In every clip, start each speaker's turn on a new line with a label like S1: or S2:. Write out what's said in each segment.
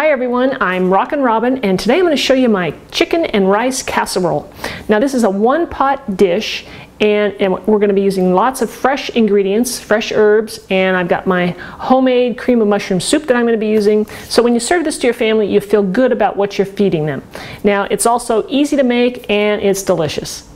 S1: Hi everyone, I'm Rockin' Robin and today I'm going to show you my chicken and rice casserole. Now this is a one pot dish and, and, we're going to be using lots of fresh ingredients, fresh herbs, and I've got my homemade cream of mushroom soup that I'm going to be using. So when you serve this to your family, you feel good about what you're feeding them. Now it's also easy to make and it's delicious.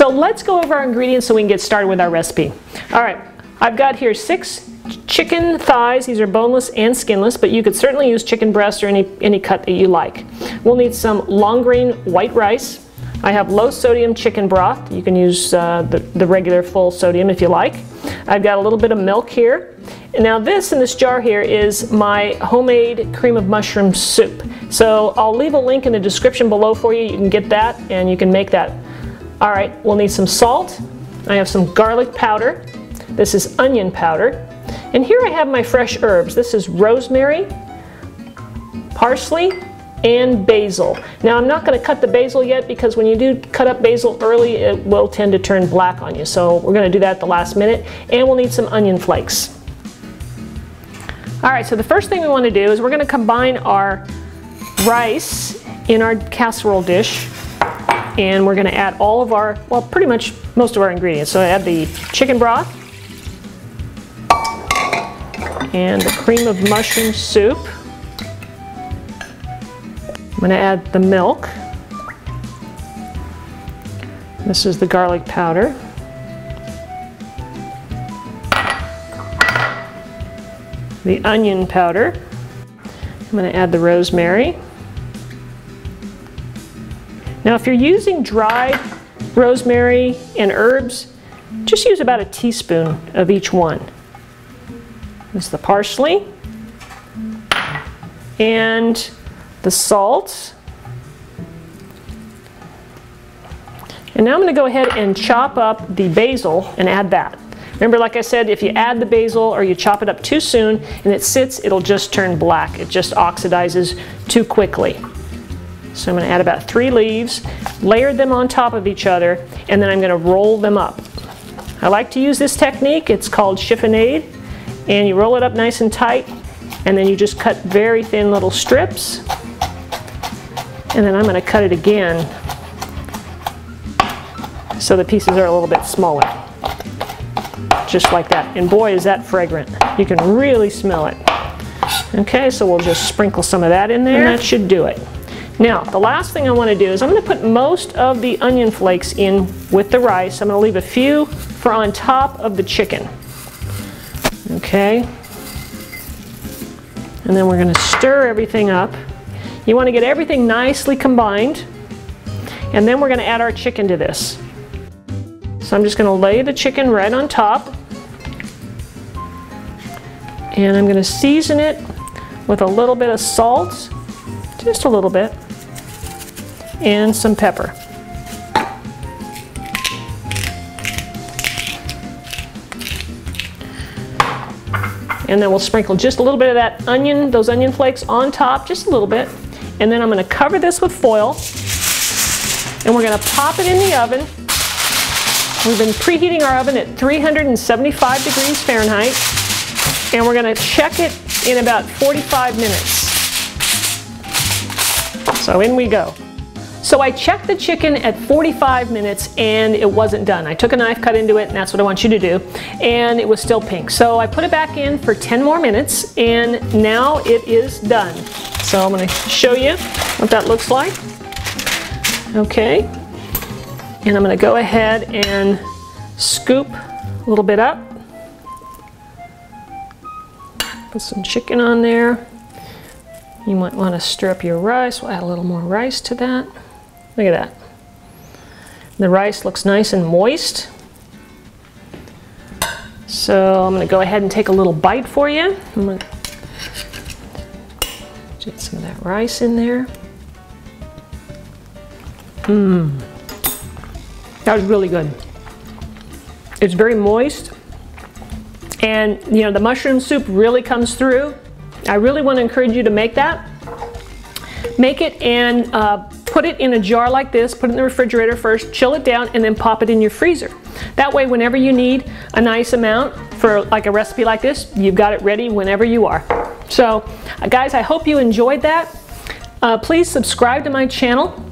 S1: So let's go over our ingredients so we can get started with our recipe. All right, I've got here six chicken thighs. These are boneless and skinless, but you could certainly use chicken breast or any, any cut that you like. We'll need some long grain white rice. I have low sodium chicken broth. You can use uh, the, the regular full sodium if you like. I've got a little bit of milk here. And now this in this jar here is my homemade cream of mushroom soup. So I'll leave a link in the description below for you. You can get that and you can make that all right, we'll need some salt. I have some garlic powder. This is onion powder. And here I have my fresh herbs. This is rosemary, parsley, and basil. Now I'm not going to cut the basil yet because when you do cut up basil early it will tend to turn black on you. So we're going to do that at the last minute. And we'll need some onion flakes. Alright, so the first thing we want to do is we're going to combine our rice in our casserole dish and we're going to add all of our, well, pretty much most of our ingredients. So I add the chicken broth and the cream of mushroom soup. I'm to add the milk. This is the garlic powder. The onion powder. I'm going to add the rosemary. Now if you're using dried rosemary and herbs, just use about a teaspoon of each one. This is the parsley and the salt. And now I'm going to go ahead and chop up the basil and add that. Remember, like I said, if you add the basil or you chop it up too soon and it sits, it'll just turn black. It just oxidizes too quickly. So I'm going to add about three leaves, layer them on top of each other, and then I'm going to roll them up. I like to use this technique. It's called chiffonade. And you roll it up nice and tight, and then you just cut very thin little strips. And then I'm going to cut it again so the pieces are a little bit smaller. Just like that. And boy, is that fragrant. You can really smell it. Okay, so we'll just sprinkle some of that in there. And that should do it. Now, the last thing I want to do is I'm going to put most of the onion flakes in with the rice. I'm going to leave a few for on top of the chicken. Okay. And then we're going to stir everything up. You want to get everything nicely combined. And then we're going to add our chicken to this. So I'm just going to lay the chicken right on top. And I'm going to season it with a little bit of salt, just a little bit and some pepper. And then we'll sprinkle just a little bit of that onion, those onion flakes on top, just a little bit. And then I'm gonna cover this with foil and we're gonna pop it in the oven. We've been preheating our oven at 375 degrees Fahrenheit and we're gonna check it in about 45 minutes. So in we go. So I checked the chicken at 45 minutes and it wasn't done. I took a knife, cut into it, and that's what I want you to do. And it was still pink. So I put it back in for 10 more minutes and now it is done. So I'm gonna show you what that looks like. Okay. And I'm gonna go ahead and scoop a little bit up. Put some chicken on there. You might want to stir up your rice. We'll add a little more rice to that. Look at that. The rice looks nice and moist. So I'm going to go ahead and take a little bite for you. I'm to get some of that rice in there. Mmm. That was really good. It's very moist. And, you know, the mushroom soup really comes through. I really want to encourage you to make that. Make it and uh, put it in a jar like this, put it in the refrigerator first, chill it down, and then pop it in your freezer. That way, whenever you need a nice amount for like a recipe like this, you've got it ready whenever you are. So, guys, I hope you enjoyed that. Uh, please subscribe to my channel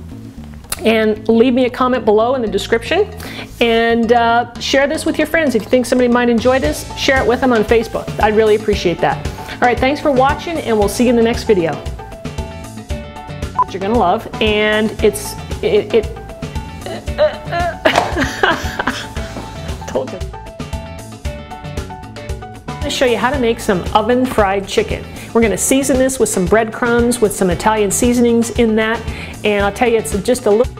S1: and leave me a comment below in the description and uh, share this with your friends if you think somebody might enjoy this share it with them on Facebook I'd really appreciate that all right thanks for watching and we'll see you in the next video you're gonna love and it's it, it told you. I'm to show you how to make some oven fried chicken. We're to season this with some breadcrumbs with some Italian seasonings in that and I'll tell you it's just a little